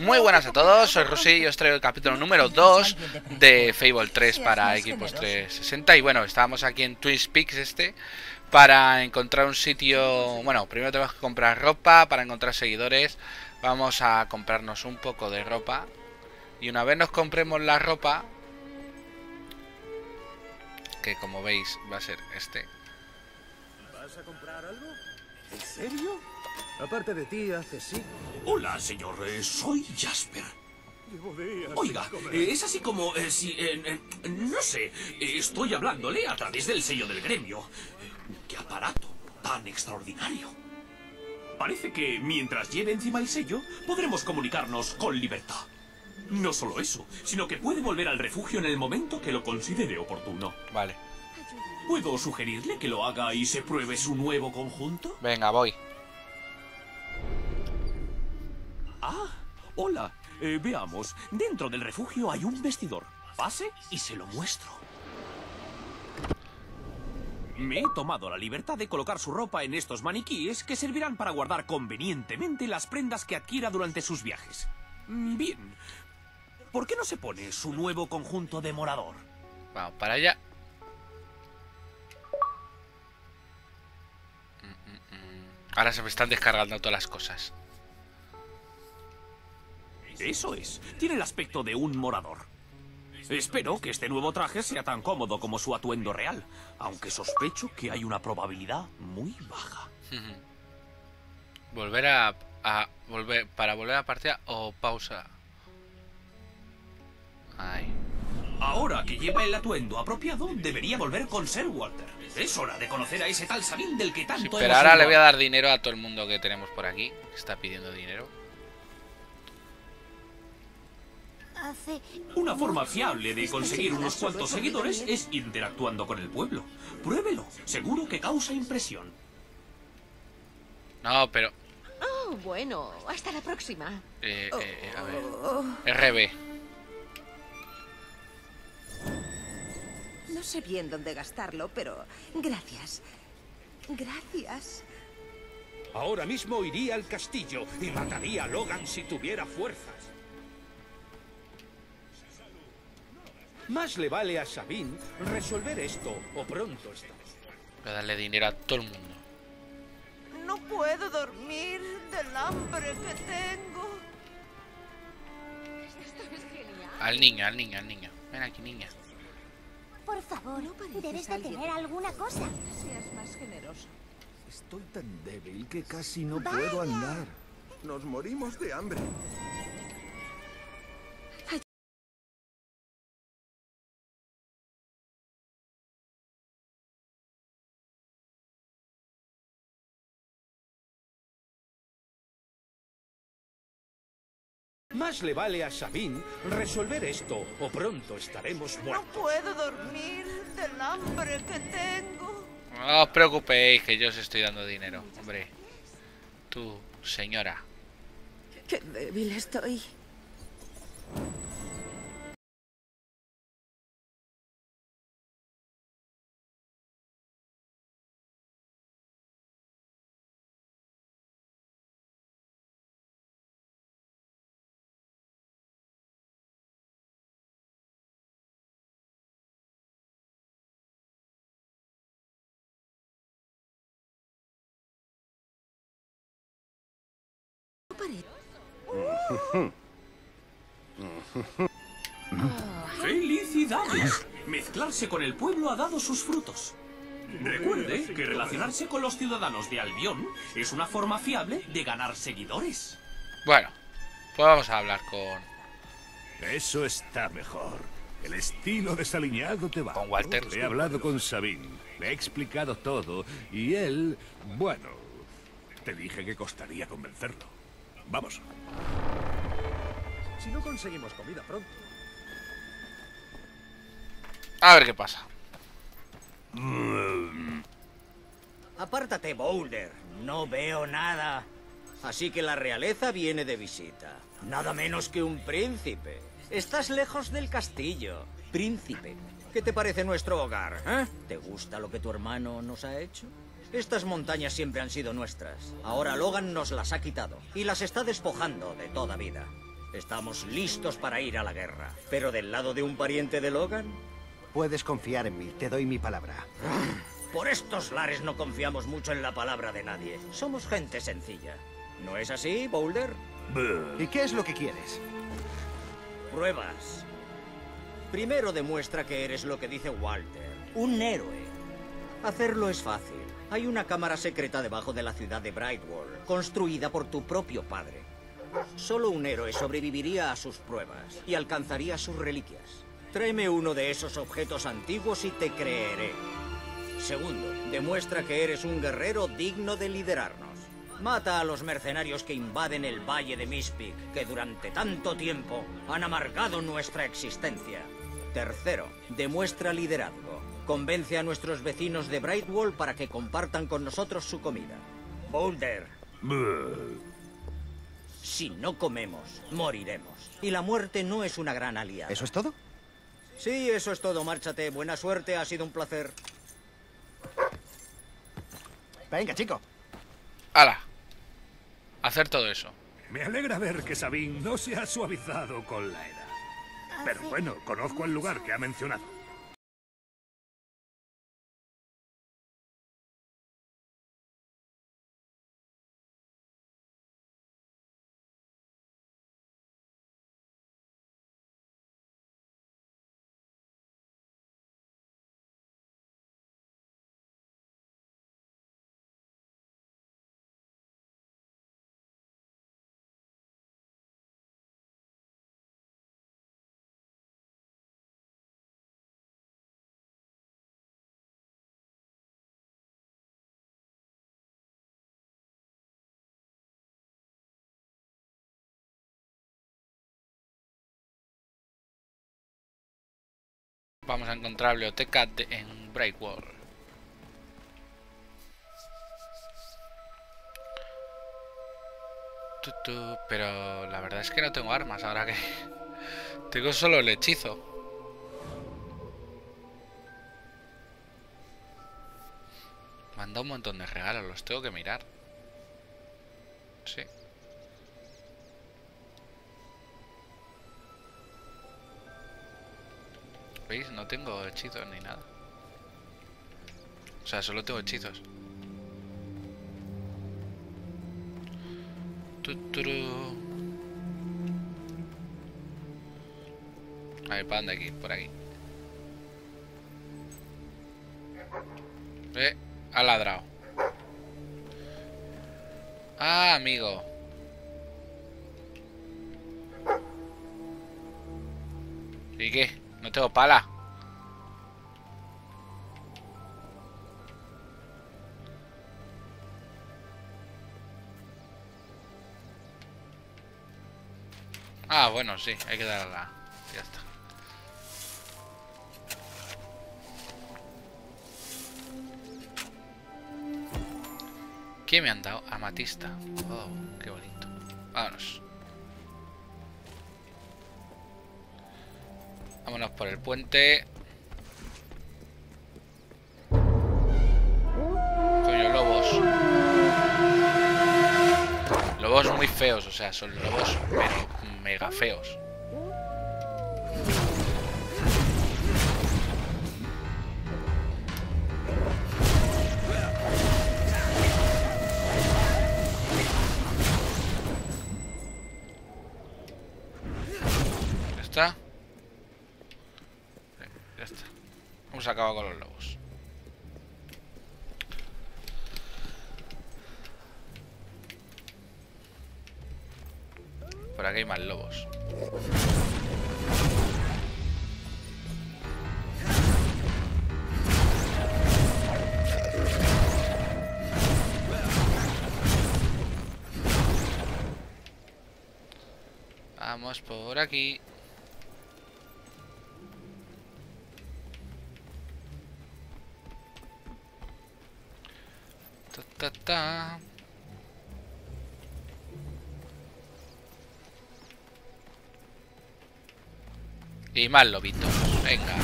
Muy buenas a todos, soy Rusi y os traigo el capítulo número 2 de Fable 3 para equipos 360 Y bueno, estábamos aquí en Twin Peaks este Para encontrar un sitio... Bueno, primero tenemos que comprar ropa para encontrar seguidores Vamos a comprarnos un poco de ropa Y una vez nos compremos la ropa Que como veis va a ser este ¿Vas a comprar algo? ¿En serio? Aparte de ti, hace sí. Hola, señor. eh, soy Jasper. Llevo días Oiga, eh, es así como eh, si... eh, eh, no sé, eh, estoy hablándole a través del sello del gremio. Eh, ¡Qué aparato tan extraordinario! Parece que mientras lleve encima el sello, podremos comunicarnos con libertad. No solo eso, sino que puede volver al refugio en el momento que lo considere oportuno. Vale, ¿Puedo sugerirle que lo haga y se pruebe su nuevo conjunto? venga, voy Ah, hola. Eh, veamos, dentro del refugio hay un vestidor. Pase y se lo muestro. Me he tomado la libertad de colocar su ropa en estos maniquíes que servirán para guardar convenientemente las prendas que adquiera durante sus viajes. Mm, Bien. ¿Por qué no se pone su nuevo conjunto de morador? Vamos para allá. Mm, mm. Ahora se me están descargando todas las cosas. Eso es. Tiene el aspecto de un morador. Espero que este nuevo traje sea tan cómodo como su atuendo real, aunque sospecho que hay una probabilidad muy baja. Volver a, a volver para volver a partida o pausa. Ay. Ahora que lleva el atuendo apropiado, debería volver con Sir Walter. Es hora de conocer a ese tal Sabine del que tanto Sí, hemos pero ahora le voy a dar dinero a todo el mundo que tenemos por aquí. que Está pidiendo dinero. Hace... Una forma fiable de conseguir unos cuantos seguidores es interactuando con el pueblo. Pruébelo, seguro que causa impresión. No, pero Oh, bueno, hasta la próxima. eh, eh, a ver. RB. No sé bien dónde gastarlo, pero gracias. Gracias. Ahora mismo iría al castillo y mataría a Logan si tuviera fuerzas. Más le vale a Sabine resolver esto o pronto está. Voy a darle dinero a todo el mundo. No puedo dormir del hambre que tengo. Al niño, al niño, al niño. Ven aquí, niña. Por favor, pareces debes de tener alguna cosa. Seas más generoso. Estoy tan débil que casi no Vaya. puedo andar. Nos morimos de hambre. Más le vale a Sabine resolver esto o pronto estaremos No muertos. puedo dormir del hambre que tengo. No os preocupéis que yo os estoy dando dinero, hombre. Tú, señora. Qué débil estoy. ¡Felicidades! Mezclarse con el pueblo ha dado sus frutos. Recuerde que relacionarse con los ciudadanos de Albión es una forma fiable de ganar seguidores. Bueno, pues vamos a hablar con, Eso está mejor. El estilo desaliñado te va. con Walter. He hablado con Sabine, le he explicado todo y él, bueno, te dije que costaría convencerlo. Vamos. Si no conseguimos comida pronto. A ver qué pasa. Apártate, Boulder. No veo nada. Así que la realeza viene de visita. Nada menos que un príncipe. Estás lejos del castillo. Príncipe. ¿Qué te parece nuestro hogar? eh? ¿Te gusta lo que tu hermano nos ha hecho? Estas montañas siempre han sido nuestras. Ahora Logan nos las ha quitado y las está despojando de toda vida. Estamos listos para ir a la guerra. ¿Pero del lado de un pariente de Logan? Puedes confiar en mí, te doy mi palabra. Por estos lares no confiamos mucho en la palabra de nadie. Somos gente sencilla. ¿No es así, Boulder? ¿Y qué es lo que quieres? Pruebas. Primero demuestra que eres lo que dice Walter, un héroe. Hacerlo es fácil. Hay una cámara secreta debajo de la ciudad de Brightwall, construida por tu propio padre. Solo un héroe sobreviviría a sus pruebas y alcanzaría sus reliquias. Tráeme uno de esos objetos antiguos y te creeré. Segundo, demuestra que eres un guerrero digno de liderarnos. Mata a los mercenarios que invaden el valle de Mispik, que durante tanto tiempo han amargado nuestra existencia. Tercero, demuestra liderazgo. Convence a nuestros vecinos de Brightwall para que compartan con nosotros su comida. Boulder, si no comemos, moriremos. Y la muerte no es una gran aliada. ¿Eso es todo? Sí, eso es todo. Márchate. Buena suerte. Ha sido un placer. Venga, chico. ¡Hala! Hacer todo eso. Me alegra ver que Sabine no se ha suavizado con la edad. Pero bueno, conozco el lugar que ha mencionado. Vamos a encontrar biblioteca de- en Breakwall. Pero la verdad es que no tengo armas ahora que... Tengo solo el hechizo. Me han dado un montón de regalos, los tengo que mirar. Sí. ¿Veis? No tengo hechizos ni nada. O sea, solo tengo hechizos. A ver, ¿para dónde aquí? Por aquí. Eh, ha ladrado. Ah, amigo. ¿Y qué? No tengo pala. Ah, bueno, sí, hay que darla. Ya está. ¿Qué me han dado? Amatista. Oh, qué bonito. Vámonos. Vámonos por el puente. Coño, lobos. Lobos muy feos, o sea, son lobos mega feos. Hemos acabado con los lobos. Por aquí hay más lobos. Vamos por aquí. está. Y más lobitos. Venga.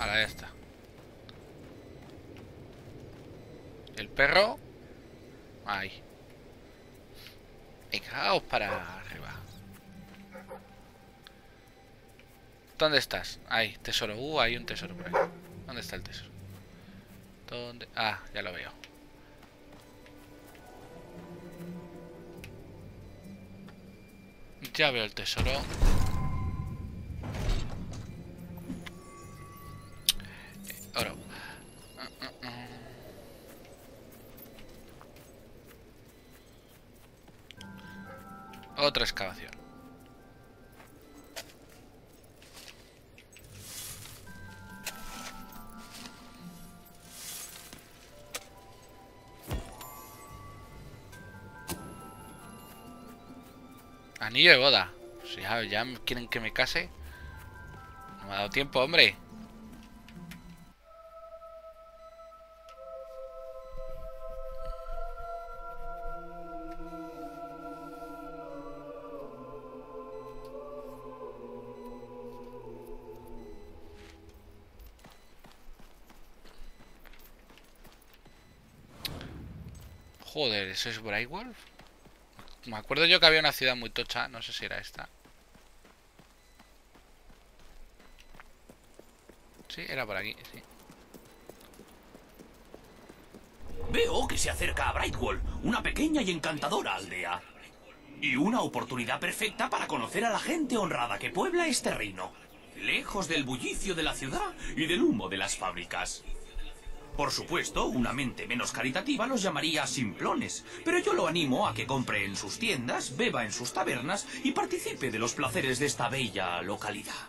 Ahora ya está. El perro ¿Dónde estás? Ahí, tesoro. Uh, hay un tesoro por ahí. ¿Dónde está el tesoro? ¿Dónde? Ah, ya lo veo. Ya veo el tesoro. Anillo de boda. Si ya, ya quieren que me case. No me ha dado tiempo, hombre. Joder, ¿eso es Brightwolf? Me acuerdo yo que había una ciudad muy tocha, no sé si era esta. Sí, era por aquí, sí. Veo que se acerca a Brightwall, una pequeña y encantadora aldea. Y una oportunidad perfecta para conocer a la gente honrada que puebla este reino. Lejos del bullicio de la ciudad y del humo de las fábricas. Por supuesto, una mente menos caritativa los llamaría simplones, pero yo lo animo a que compre en sus tiendas, beba en sus tabernas y participe de los placeres de esta bella localidad.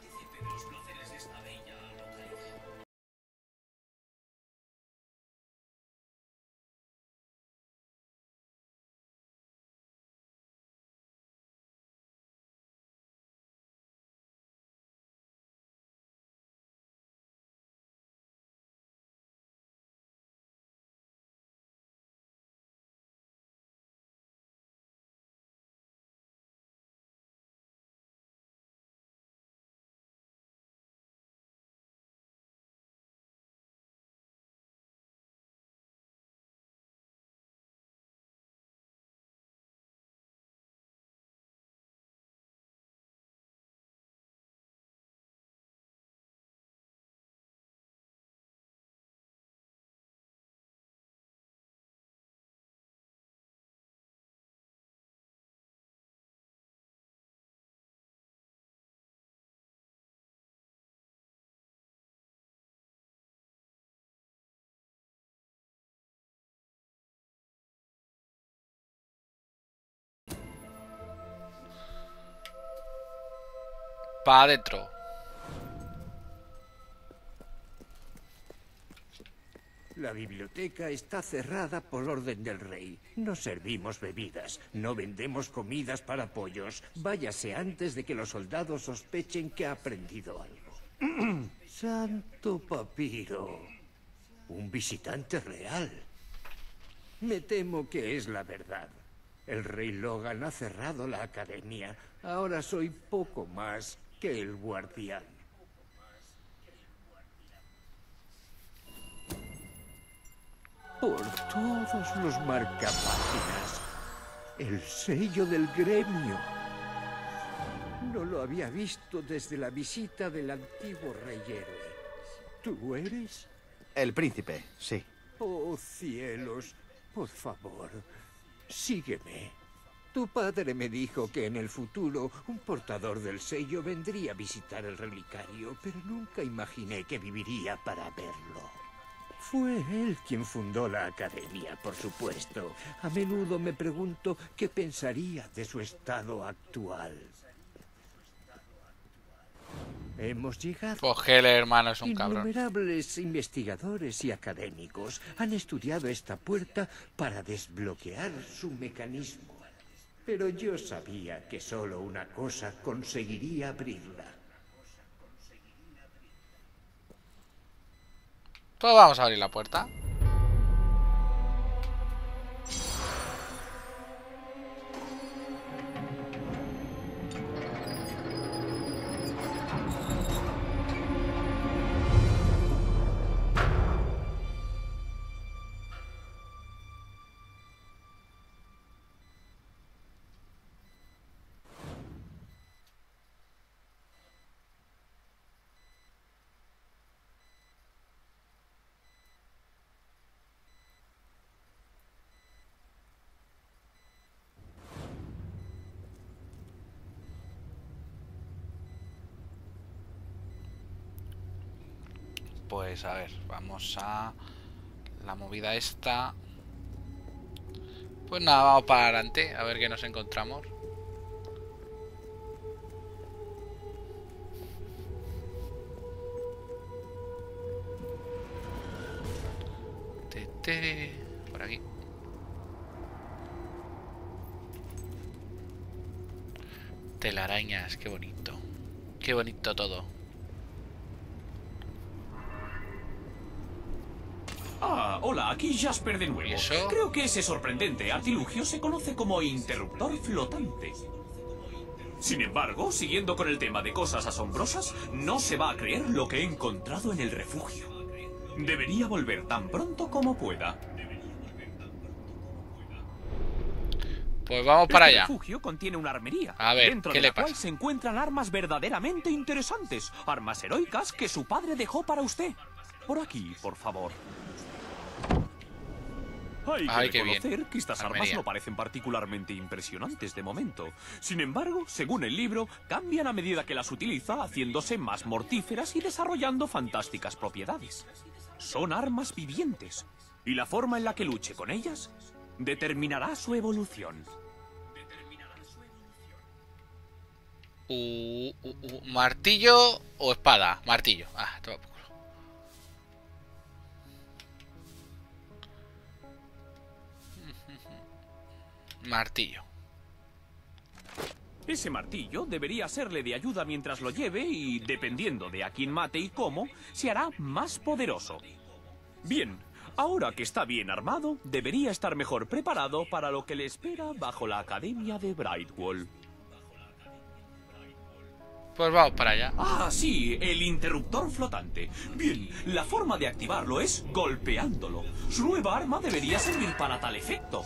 Pa' adentro. La biblioteca está cerrada por orden del rey. No servimos bebidas, no vendemos comidas para pollos. Váyase antes de que los soldados sospechen que ha aprendido algo. Santo papiro. Un visitante real. Me temo que es la verdad. El rey Logan ha cerrado la academia. Ahora soy poco más que el guardián. Por todos los marcapáginas. El sello del gremio. No lo había visto desde la visita del antiguo rey héroe. ¿Tú eres? El príncipe, sí. Oh, cielos, por favor, sígueme. Tu padre me dijo que en el futuro un portador del sello vendría a visitar el relicario, pero nunca imaginé que viviría para verlo. Fue él quien fundó la academia, por supuesto. A menudo me pregunto qué pensaría de su estado actual. Hemos llegado. Cogele, hermano, es un cabrón. Innumerables investigadores y académicos han estudiado esta puerta para desbloquear su mecanismo. Pero yo sabía que solo una cosa conseguiría abrirla. Todos vamos a abrir la puerta. Pues a ver, vamos a la movida esta. Pues nada, vamos para adelante, a ver qué nos encontramos. Por aquí. Telarañas, qué bonito. Qué bonito todo. Ah, hola, aquí Jasper de nuevo. Creo que ese sorprendente artilugio se conoce como interruptor flotante. Sin embargo, siguiendo con el tema de cosas asombrosas, no se va a creer lo que he encontrado en el refugio. Debería volver tan pronto como pueda. Pues vamos para este allá. refugio contiene una armería. A ver, dentro ¿qué de le la cual se encuentran armas verdaderamente interesantes. Armas heroicas que su padre dejó para usted. Por aquí, por favor. Hay que Ay, reconocer que estas armas no parecen particularmente impresionantes de momento. Sin embargo, según el libro, cambian a medida que las utiliza, haciéndose más mortíferas y desarrollando fantásticas propiedades. Son armas vivientes, y la forma en la que luche con ellas determinará su evolución. ¿Martillo o espada? Martillo. Ah, toma Martillo. Ese martillo debería serle de ayuda mientras lo lleve y, dependiendo de a quién mate y cómo, se hará más poderoso. Bien, ahora que está bien armado, debería estar mejor preparado para lo que le espera bajo la Academia de Brightwall. Pues vamos para allá. Ah, sí, el interruptor flotante. Bien, la forma de activarlo es golpeándolo. Su nueva arma debería servir para tal efecto.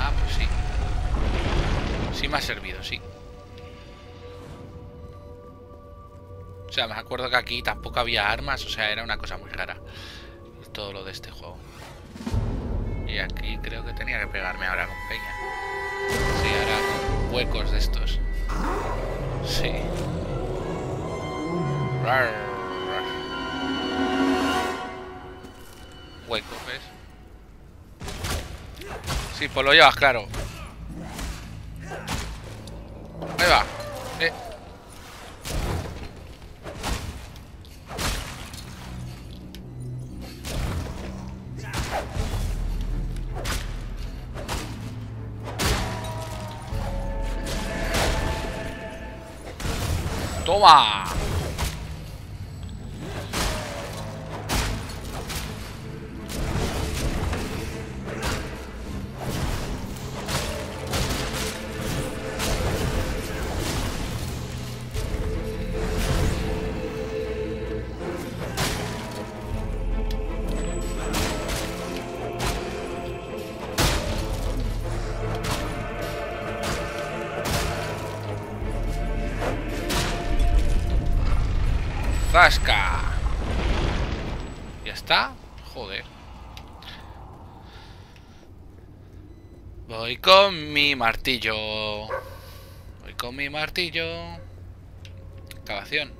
Ah, pues sí. Sí me ha servido, sí. O sea, me acuerdo que aquí tampoco había armas, o sea, era una cosa muy rara. Todo lo de este juego. Y aquí creo que tenía que pegarme ahora con Peña. Sí, ahora con huecos de estos. Sí. Rar, rar. Hueco, ¿ves? Sí, pues lo llevas claro. Ahí va. Eh. Toma. Ya está. Joder. Voy con mi martillo. Voy con mi martillo. Excavación.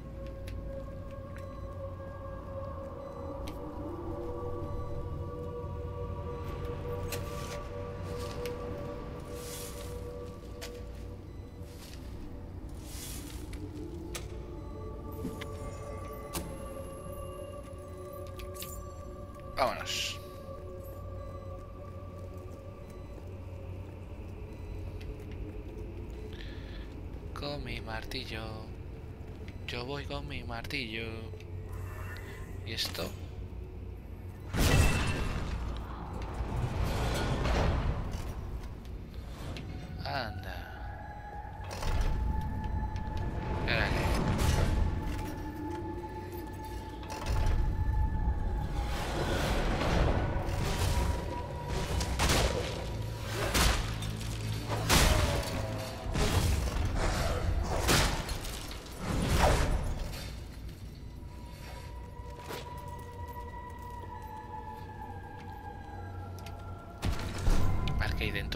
Martillo. ¿Y esto?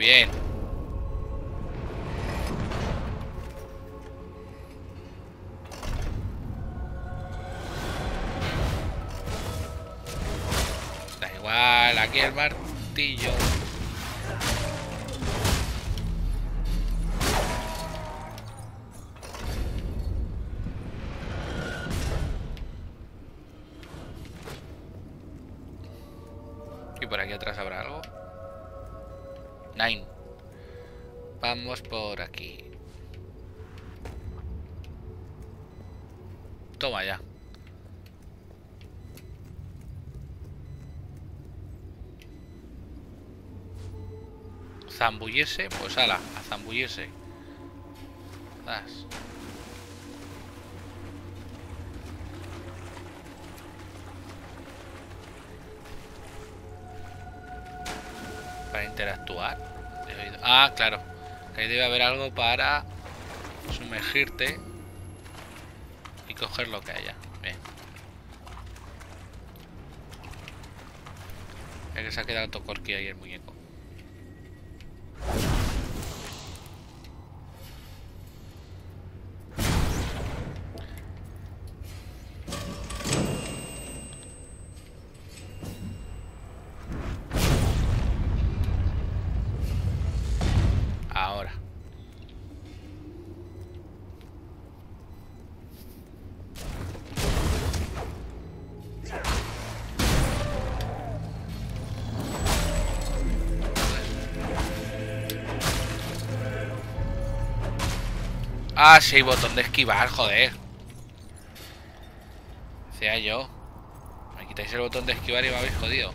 bien. Da igual, aquí el martillo. Toma ya. Zambullirse, pues ala, a zambullirse. Zas. Para interactuar. Ah, claro. Ahí debe haber algo para sumergirte coger lo que haya. Bien. Es que se ha quedado tocorqui ahí el muñeco. Ah, sí, botón de esquivar, joder. Sea yo. Me quitáis el botón de esquivar y me habéis jodido.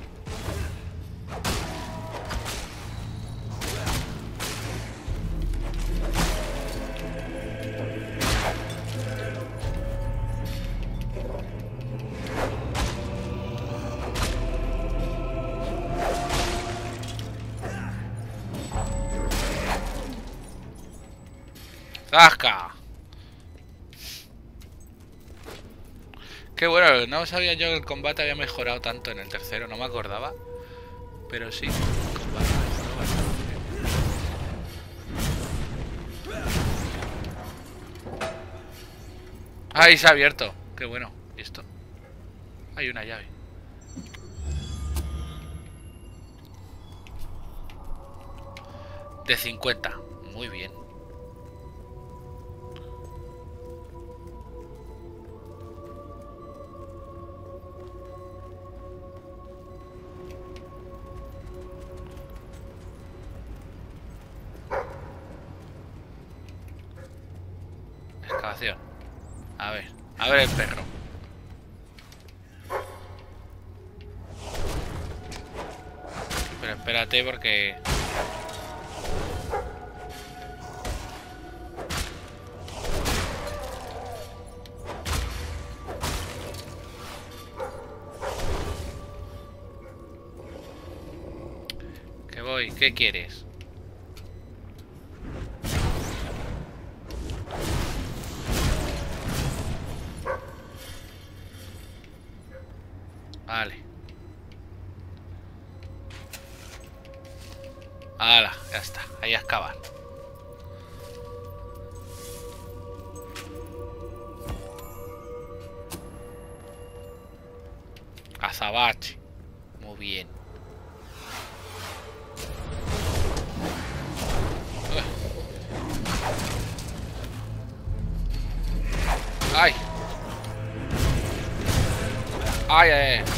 ¡Zasca! Qué bueno, no sabía yo que el combate había mejorado tanto en el tercero, no me acordaba. Pero sí, el combate mejoró bastante. ¡Ahí se ha abierto! ¡Qué bueno! ¿Y? Hay una llave. De 50. Muy bien. A ver el perro. Pero espérate porque... Que voy, ¿qué quieres? Vale. Hala, ya está. Ahí a. Azabache. Muy bien. ¡Ay! ¡Ay, ay, ay!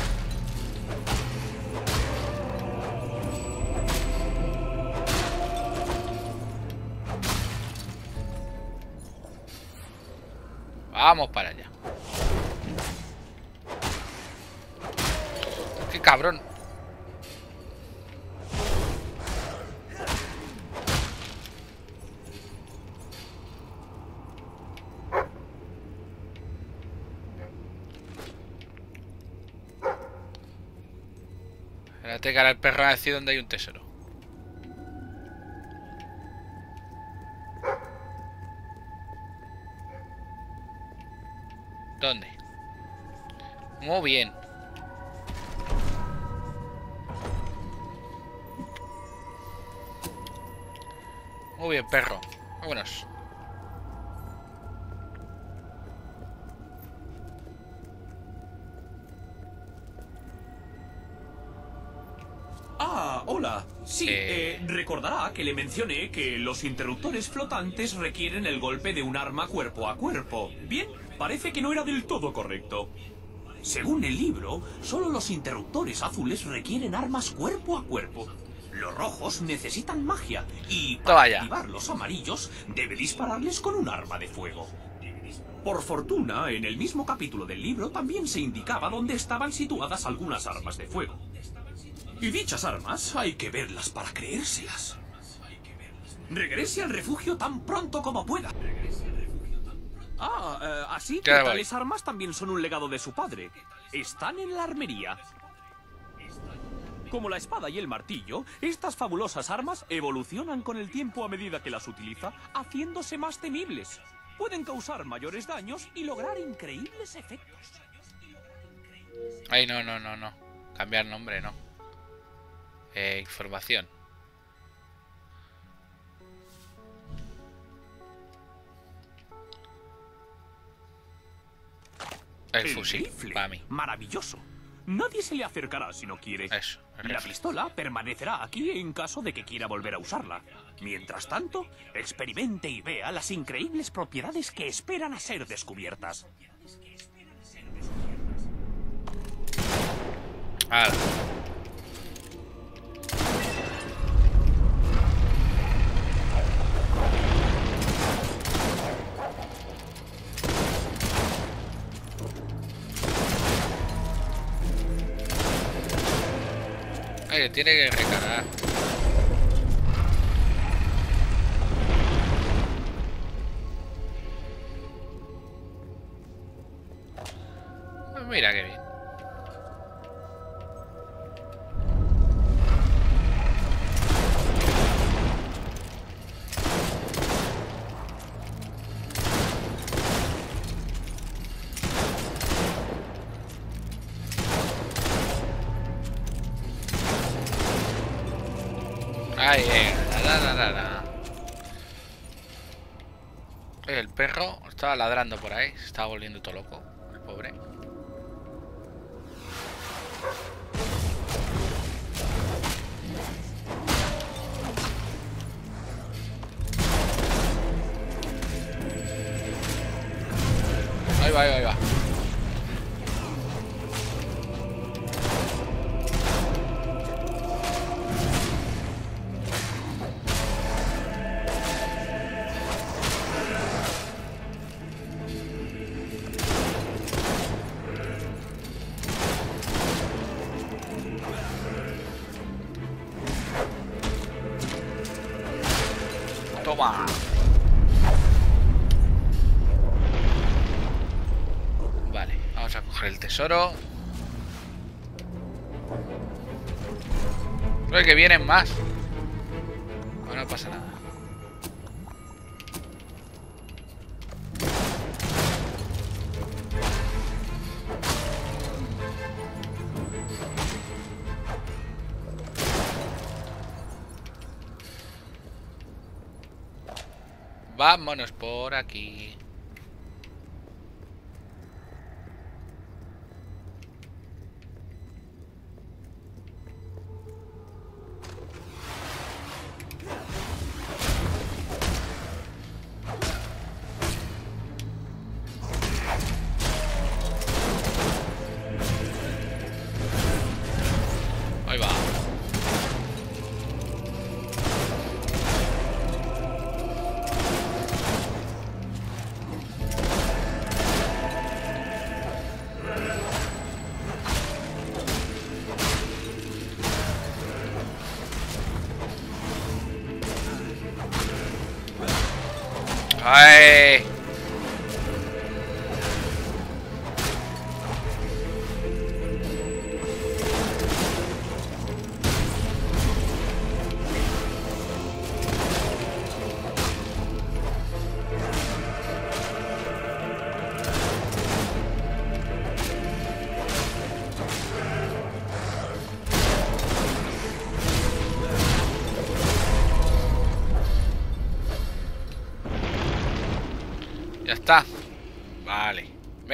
Espérate que ahora el perro va a decir dónde hay un tesoro. ¿Dónde? Muy bien. Muy bien, perro. Vámonos. Hola. Sí, Eh. eh, recordará que le mencioné que los interruptores flotantes requieren el golpe de un arma cuerpo a cuerpo. Bien, parece que no era del todo correcto. Según el libro, solo los interruptores azules requieren armas cuerpo a cuerpo. Los rojos necesitan magia y para activar los amarillos debe dispararles con un arma de fuego. Por fortuna, en el mismo capítulo del libro también se indicaba dónde estaban situadas algunas armas de fuego. Y dichas armas hay que verlas para creérselas. Regrese al refugio tan pronto como pueda. Ah, eh, así que tales armas también son un legado de su padre. Están en la armería. Como la espada y el martillo, estas fabulosas armas evolucionan con el tiempo a medida que las utiliza, haciéndose más temibles. Pueden causar mayores daños y lograr increíbles efectos. Ay, no, no, no, no. Cambiar nombre, no. Eh, información. El, fusil, para mí. Maravilloso. Nadie se le acercará si no quiere. Eso, La pistola permanecerá aquí en caso de que quiera volver a usarla. Mientras tanto, experimente y vea las increíbles propiedades que esperan a ser descubiertas. Hala. Que tiene que recargar. Pues Mira qué bien. Estaba ladrando por ahí, se estaba volviendo todo loco, Toma. Vale, vamos a coger el tesoro. Creo que vienen más. Bueno, no pasa nada. Vámonos por aquí. ¡Ay!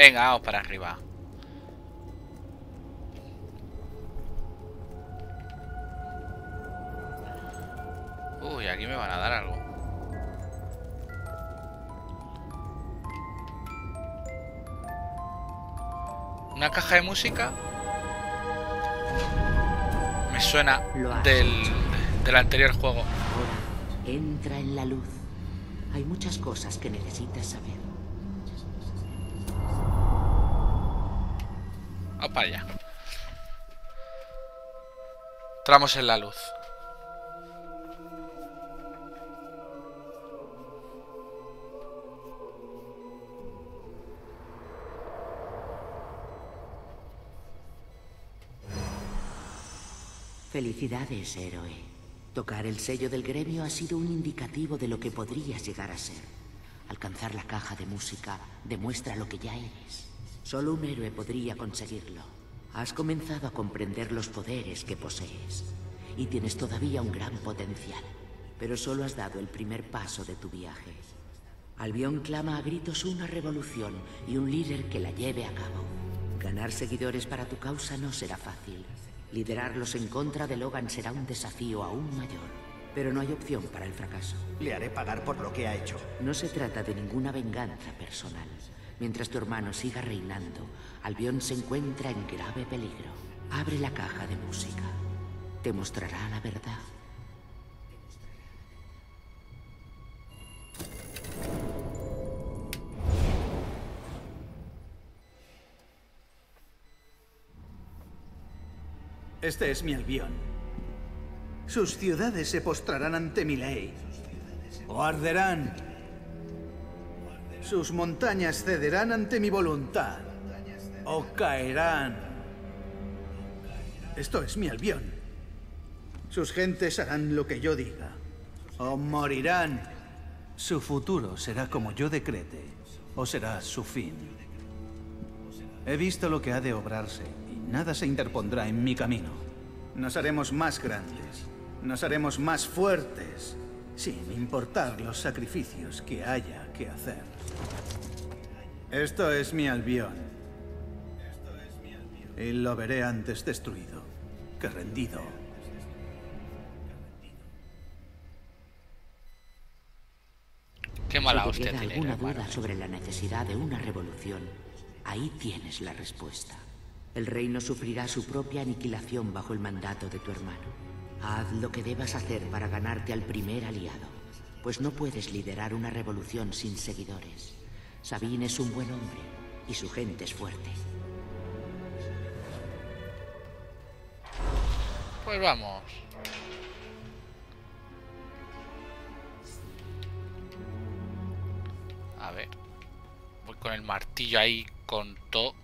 Venga, vamos para arriba. Uy, aquí me van a dar algo. Una caja de música. Me suena del, del anterior juego. Entra en la luz. Hay muchas cosas que necesitas saber. Vamos para allá. Entramos en la luz. Felicidades, héroe. Tocar el sello del gremio ha sido un indicativo de lo que podrías llegar a ser. Alcanzar la caja de música demuestra lo que ya eres. Solo un héroe podría conseguirlo. Has comenzado a comprender los poderes que posees y tienes todavía un gran potencial, pero solo has dado el primer paso de tu viaje. Albion clama a gritos una revolución y un líder que la lleve a cabo. Ganar seguidores para tu causa no será fácil. Liderarlos en contra de Logan será un desafío aún mayor. Pero no hay opción para el fracaso. Le haré pagar por lo que ha hecho. No se trata de ninguna venganza personal. Mientras tu hermano siga reinando, Albion se encuentra en grave peligro. Abre la caja de música. Te mostrará la verdad. Este es mi Albión. Sus ciudades se postrarán ante mi ley. O arderán. Sus montañas cederán ante mi voluntad. O caerán. Esto es mi Albión. Sus gentes harán lo que yo diga. O morirán. Su futuro será como yo decrete. O será su fin. He visto lo que ha de obrarse y nada se interpondrá en mi camino. Nos haremos más grandes, nos haremos más fuertes, sin importar los sacrificios que haya que hacer. Esto es mi albión. Y lo veré antes destruido que rendido. Qué mala si te hostia queda tiene, alguna hermano. duda sobre la necesidad de una revolución, ahí tienes la respuesta. El reino sufrirá su propia aniquilación bajo el mandato de tu hermano. Haz lo que debas hacer para ganarte al primer aliado, pues no puedes liderar una revolución sin seguidores. Sabine es un buen hombre y su gente es fuerte. Pues vamos. A ver. Voy con el martillo ahí con todo.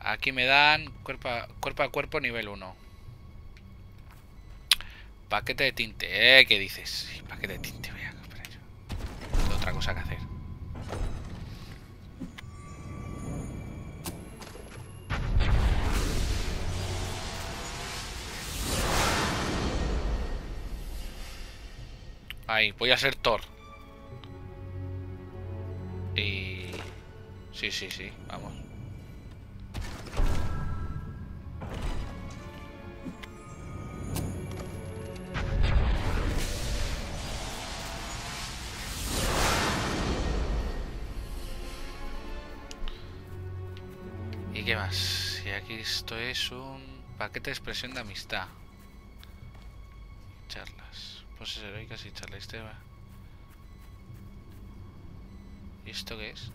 Aquí me dan cuerpo a, cuerpo cuerpo nivel 1. Paquete de tinte. ¿Eh? ¿Qué dices? Paquete de tinte. Voy a comprar yo. Tengo otra cosa que hacer. Ahí, voy a ser Thor. Y... Sí, sí, sí, vamos. Y aquí esto es un paquete de expresión de amistad. Charlas. Poses heroicas y charlas. Este va. ¿Y esto qué es?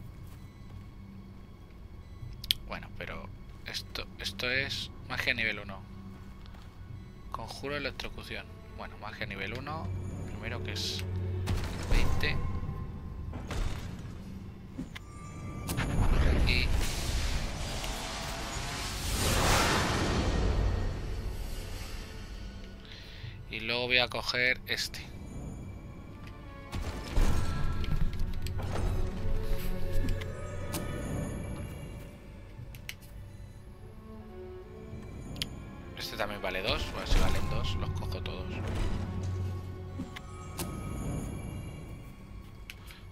Bueno, pero esto, esto es magia nivel 1. Conjuro de electrocución. Bueno, magia nivel 1. Primero que es 20. Luego voy a coger este. Este también vale dos. Bueno, si valen dos, los cojo todos.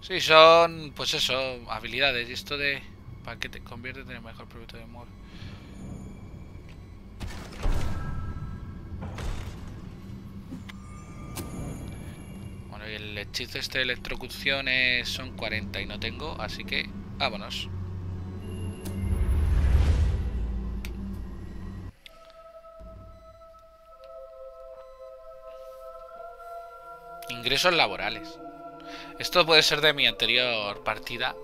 Sí, son, pues eso, habilidades. Y esto de... ¿Para qué te convierte en el mejor producto de amor? El hechizo este de electrocución es- son 40 y no tengo, así que vámonos. Ingresos laborales. Esto puede ser de mi anterior partida.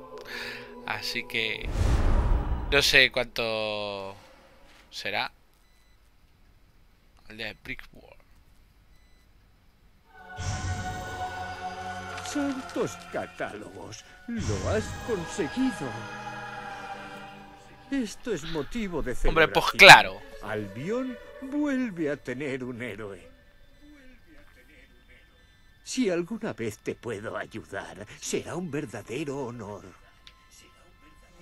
Así que... No sé cuánto será. El de Brickworld. Santos catálogos, lo has conseguido. Esto es motivo de Hombre, pues celebración. claro. Albión vuelve a tener un héroe. Si alguna vez te puedo ayudar, será un verdadero honor.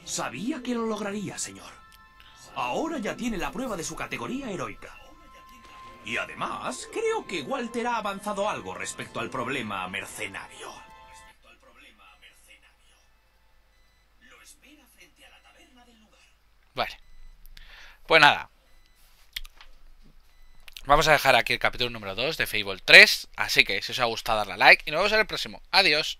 Sabía que lo lograría, señor. Ahora ya tiene la prueba de su categoría heroica. Y además, creo que Walter ha avanzado algo respecto al problema mercenario. Vale. Pues nada. Vamos a dejar aquí el capítulo número 2 de Fable 3. Así que si os ha gustado, darle a like. Y nos vemos en el próximo. Adiós.